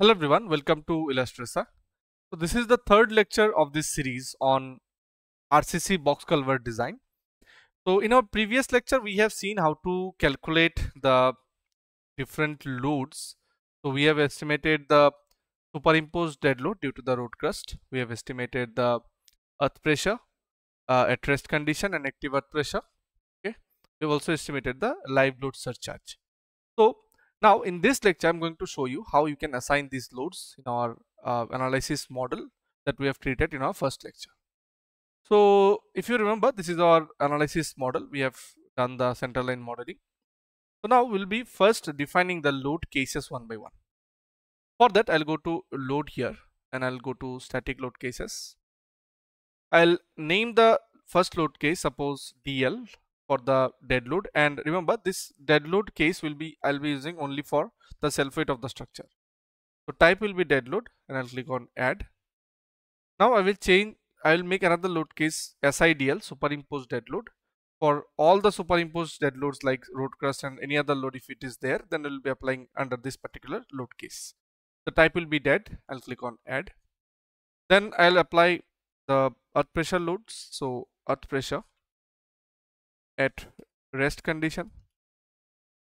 Hello everyone, welcome to Ilustraca. So this is the third lecture of this series on RCC box culvert design. So in our previous lecture we have seen how to calculate the different loads. So we have estimated the superimposed dead load due to the road crust. We have estimated the earth pressure uh, at rest condition and active earth pressure. Okay. We have also estimated the live load surcharge. So now in this lecture I'm going to show you how you can assign these loads in our uh, analysis model that we have created in our first lecture. So if you remember this is our analysis model we have done the center line modeling. So now we'll be first defining the load cases one by one. For that I'll go to load here and I'll go to static load cases. I'll name the first load case suppose DL for the dead load and remember this dead load case will be I'll be using only for the self weight of the structure. So type will be dead load and I'll click on add. Now I will change I will make another load case SIDL superimposed dead load for all the superimposed dead loads like road crust and any other load if it is there then it will be applying under this particular load case. The type will be dead I'll click on add. Then I'll apply the earth pressure loads so earth pressure at rest condition.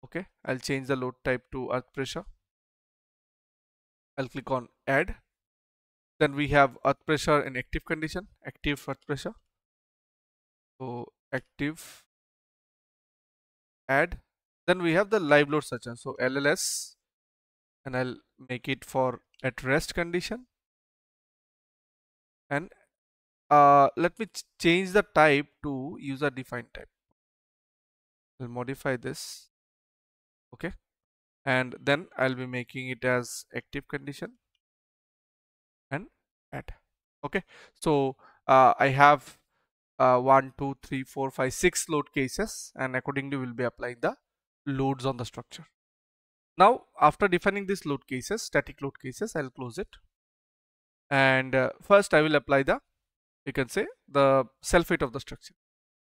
Okay I'll change the load type to earth pressure. I'll click on add. Then we have earth pressure in active condition active earth pressure. So active add. Then we have the live load surcharge so LLS and I'll make it for at rest condition. And uh, let me ch change the type to user defined type I'll modify this okay? And then I'll be making it as active condition and add okay? So uh, I have uh, one two three four five six load cases and accordingly we'll be applying the loads on the structure. Now after defining these load cases static load cases I'll close it. And uh, first I will apply the you can say the self weight of the structure.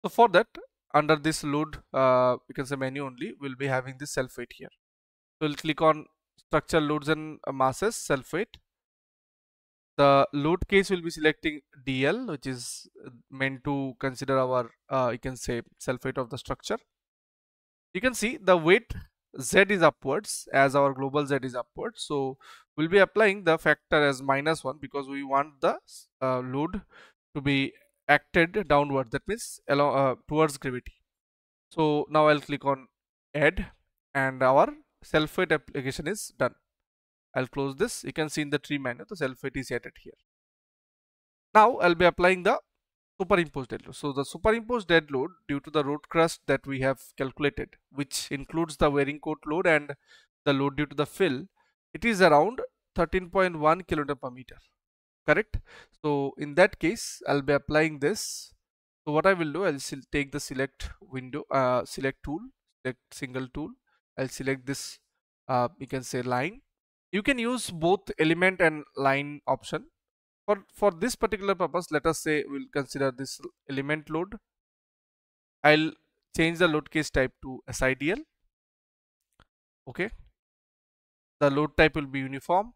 So for that under this load uh, you can say menu only we'll be having this self weight here. So we'll click on structure loads and masses self weight the load case will be selecting DL which is meant to consider our uh, you can say self weight of the structure. You can see the weight Z is upwards as our global Z is upwards. So we'll be applying the factor as minus 1 because we want the uh, load to be acted downward that means along uh, towards gravity. So now i'll click on add and our self weight application is done. I'll close this. You can see in the tree menu the self weight is added here. Now i'll be applying the superimposed dead load. So the superimposed dead load due to the road crust that we have calculated which includes the wearing coat load and the load due to the fill it is around 13.1 kilonewton per meter correct? So in that case I'll be applying this. So what I will do I'll take the select window uh, select tool select single tool. I'll select this uh, you can say line. You can use both element and line option. For for this particular purpose let us say we'll consider this element load. I'll change the load case type to SIDL okay? The load type will be uniform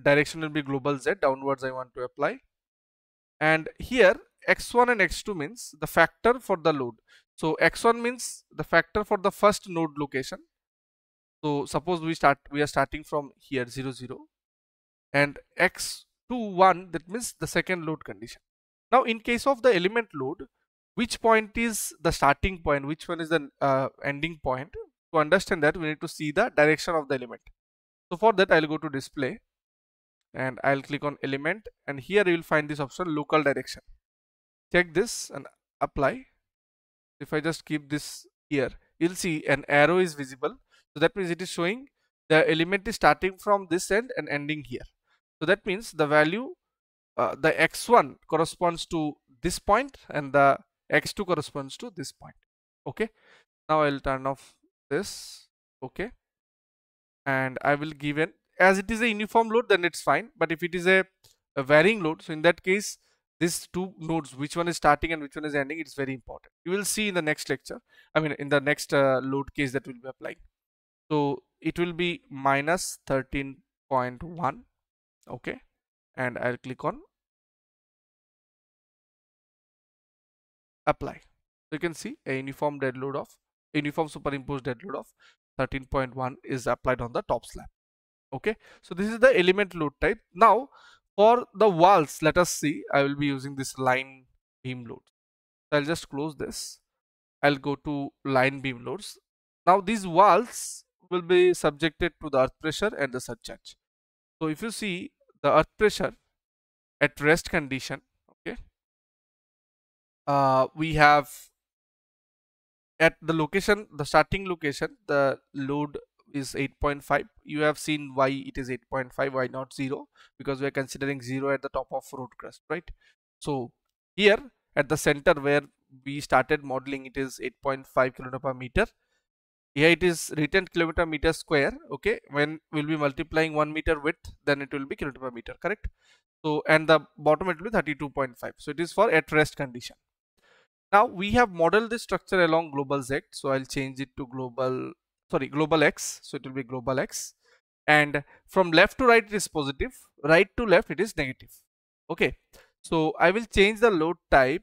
direction will be global z downwards I want to apply. And here x1 and x2 means the factor for the load. So x1 means the factor for the first node location. So suppose we start we are starting from here 0 0 and x2 1 that means the second load condition. Now in case of the element load which point is the starting point? Which one is the uh, ending point? To understand that we need to see the direction of the element. So for that I'll go to display and I'll click on element and here you will find this option local direction. Check this and apply. If I just keep this here you'll see an arrow is visible. So that means it is showing the element is starting from this end and ending here. So that means the value uh, the x1 corresponds to this point and the x2 corresponds to this point. Okay? Now I'll turn off this. Okay? And I will give an as it is a uniform load then it's fine. But if it is a, a varying load so in that case these two nodes which one is starting and which one is ending it's very important. You will see in the next lecture i mean in the next uh, load case that will be applying. So it will be minus 13.1 13.1 okay? And I'll click on apply. You can see a uniform dead load of uniform superimposed dead load of 13.1 is applied on the top slab okay so this is the element load type. Now for the walls let us see. I will be using this line beam load so I'll just close this. I'll go to line beam loads. Now these walls will be subjected to the earth pressure and the surcharge. So if you see the earth pressure at rest condition okay uh, we have at the location the starting location the load is 8.5 you have seen why it is 8.5 why not 0 because we are considering 0 at the top of road crust right? So here at the center where we started modeling it is 8.5 kilometer per meter. Here it is written kilometer meter square okay? When we'll be multiplying 1 meter width then it will be kilometer per meter correct? So and the bottom it will be 32.5 so it is for at rest condition. Now we have modeled this structure along global z. So i'll change it to global sorry global x so it will be global x. And from left to right it is positive. Right to left it is negative. Okay. So i will change the load type.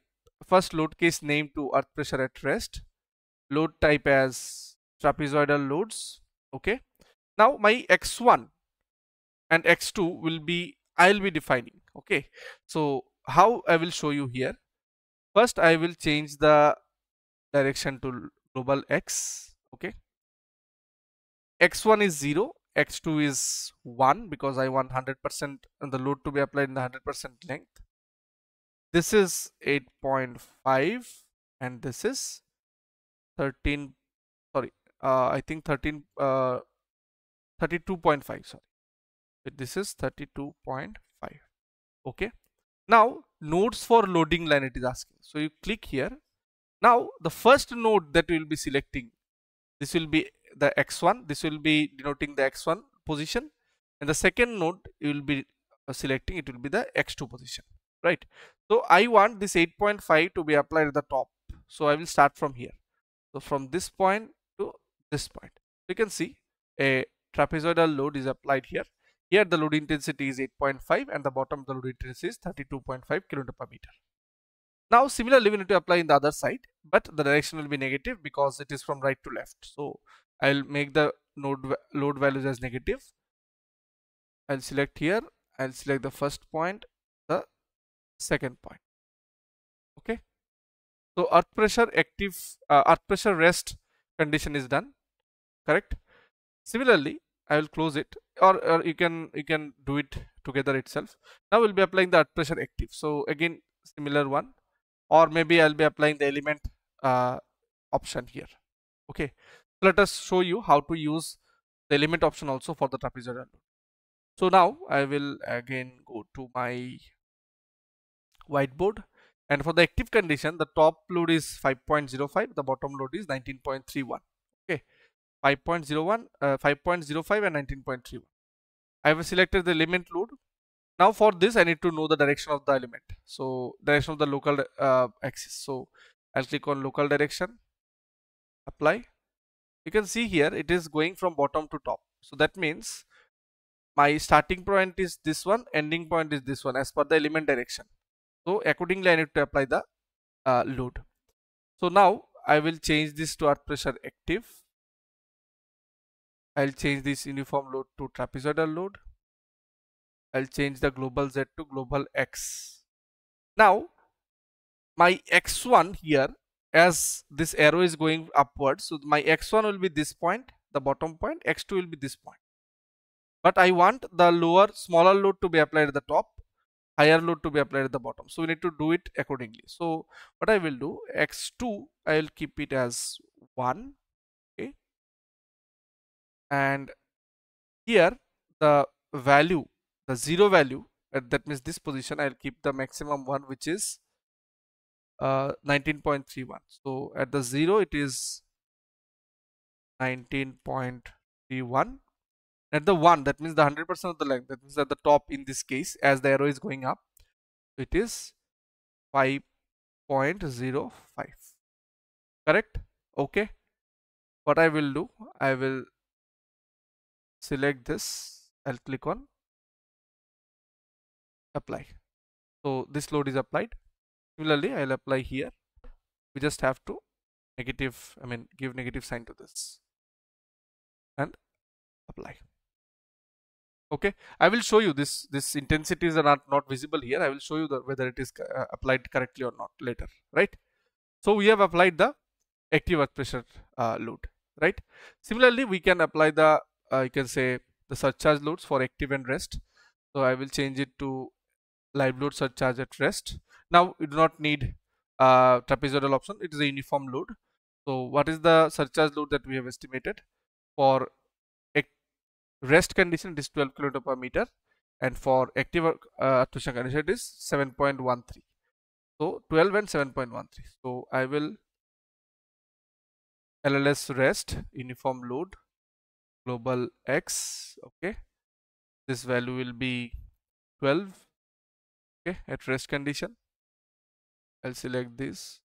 First load case name to earth pressure at rest. Load type as trapezoidal loads. Okay. Now my x1 and x2 will be i'll be defining. Okay. So how i will show you here. First i will change the direction to global x. Okay x1 is 0 x2 is 1 because i want 100% the load to be applied in the 100% length. This is 8.5 and this is 13 sorry uh, i think 13 uh, 32.5 sorry. This is 32.5 okay? Now nodes for loading line it is asking. So you click here. Now the first node that we will be selecting this will be the x1 this will be denoting the x1 position. And the second node you will be uh, selecting it will be the x2 position right? So i want this 8.5 to be applied at the top. So i will start from here. So from this point to this point. You can see a trapezoidal load is applied here. Here the load intensity is 8.5 and the bottom the load intensity is 32.5 kN per meter. Now similarly we need to apply in the other side but the direction will be negative because it is from right to left. So I'll make the node load values as negative. I'll select here, I'll select the first point, the second point. Okay. So earth pressure active, uh, earth pressure rest condition is done, correct? Similarly, I will close it or, or you can you can do it together itself. Now we'll be applying the earth pressure active. So again similar one or maybe I'll be applying the element uh, option here. Okay, let us show you how to use the element option also for the trapezoidal. So now I will again go to my whiteboard. And for the active condition the top load is 5.05 the bottom load is 19.31 okay 5.01 uh, 5.05 and 19.31 I have selected the element load. Now for this I need to know the direction of the element. So direction of the local uh, axis. So I'll click on local direction apply you can see here it is going from bottom to top so that means my starting point is this one ending point is this one as per the element direction so accordingly I need to apply the uh, load so now I will change this to earth pressure active I'll change this uniform load to trapezoidal load. I'll change the global Z to global X. Now, my X1 here, as this arrow is going upwards, so my X1 will be this point, the bottom point, X2 will be this point. But I want the lower, smaller load to be applied at the top, higher load to be applied at the bottom. So we need to do it accordingly. So what I will do, X2, I will keep it as 1 Okay. and here the value the zero value uh, that means this position I'll keep the maximum one which is uh, 19.31 so at the zero it is 19.31 at the one that means the 100% of the length that means at the top in this case as the arrow is going up it is 5.05 correct? Okay. What I will do I will select this. I'll click on apply. So this load is applied similarly I'll apply here. We just have to negative I mean give negative sign to this and apply. Okay? I will show you this this intensities are not not visible here. I will show you the, whether it is uh, applied correctly or not later right? So we have applied the active earth pressure uh, load right? Similarly we can apply the uh, you can say the surcharge loads for active and rest. So I will change it to live load surcharge at rest now you do not need uh, trapezoidal option. It is a uniform load. So what is the surcharge load that we have estimated? For rest condition it is 12 kN per meter. And for active uh, condition it is 7.13 so 12 and 7.13 so I will LLS rest uniform load global X okay. This value will be 12 okay at rest condition I'll select this.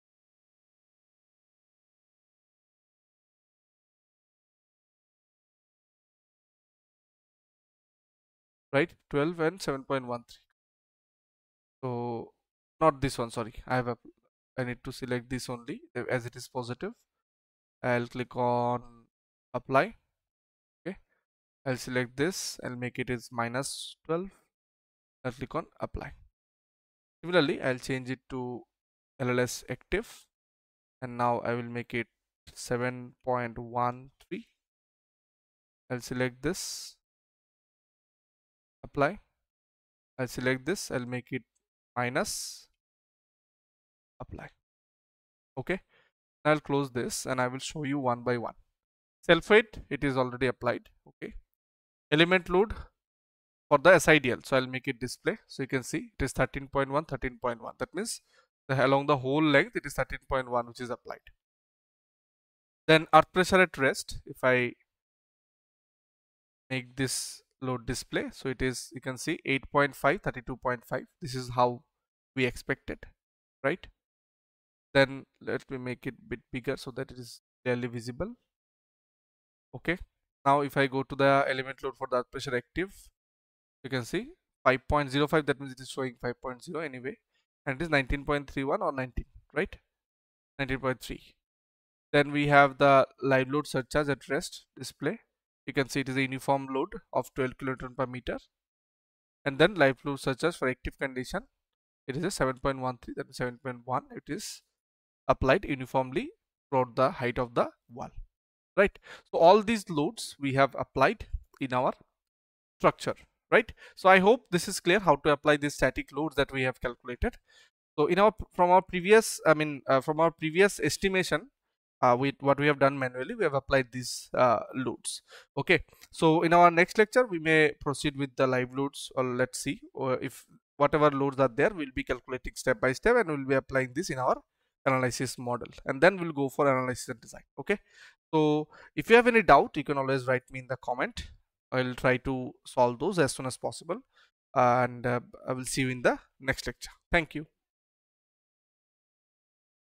Right? 12 and 7.13 so not this one sorry. I have a I need to select this only uh, as it is positive. I'll click on apply. Okay. I'll select this. I'll make it is minus 12 I'll click on apply. Similarly I'll change it to LLS active. And now I will make it 7.13 I'll select this. Apply. I'll select this. I'll make it minus. Apply. Okay. I'll close this and I will show you one by one. Self weight it is already applied. Okay. Element load for the SIDL so I'll make it display. So you can see it is 13.1 13.1 that means along the whole length it is 13.1 which is applied. Then earth pressure at rest if I make this load display so it is you can see 8.5 32.5 this is how we expect it right? Then let me make it bit bigger so that it is clearly visible. Okay now if I go to the element load for the earth pressure active you can see 5.05 that means it is showing 5.0 anyway and it is 19.31 or 19 right? 19.3 then we have the live load surcharge at rest display. You can see it is a uniform load of 12 kilonewton per meter. And then live load surcharge for active condition. It is a 7.13 that is 7.1 it is applied uniformly throughout the height of the wall right? So all these loads we have applied in our structure right? So i hope this is clear how to apply these static loads that we have calculated. So in our from our previous i mean uh, from our previous estimation uh, with what we have done manually we have applied these uh, loads. Okay. So in our next lecture we may proceed with the live loads or let's see or if whatever loads are there we'll be calculating step by step and we'll be applying this in our analysis model. And then we'll go for analysis and design. Okay. So if you have any doubt you can always write me in the comment i'll try to solve those as soon as possible. And uh, i will see you in the next lecture. Thank you